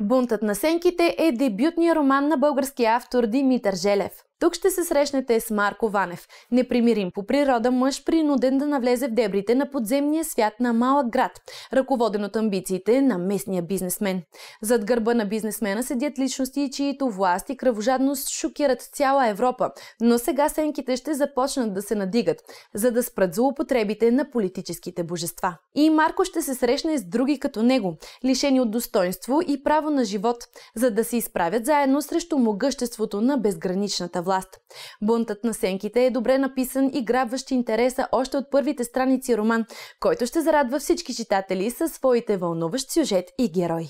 Бунтът на сенките е дебютният роман на българския автор Димитър Желев. Тук ще се срещнете с Марко Ванев, непримирим по природа мъж, принуден да навлезе в дебрите на подземния свят на малък град, ръководен от амбициите на местния бизнесмен. Зад гърба на бизнесмена седят личности, чието власт и кръвожадност шокират цяла Европа, но сега сенките ще започнат да се надигат, за да спрат злоупотребите на политическите божества. И Марко ще се срещне с други като него, лишени от достоинство и право на живот, за да се изправят заедно срещу могъществото на безграничната власт власт. Бунтът на сенките е добре написан и грабващ интереса още от първите страници роман, който ще зарадва всички читатели със своите вълнуващ сюжет и герои.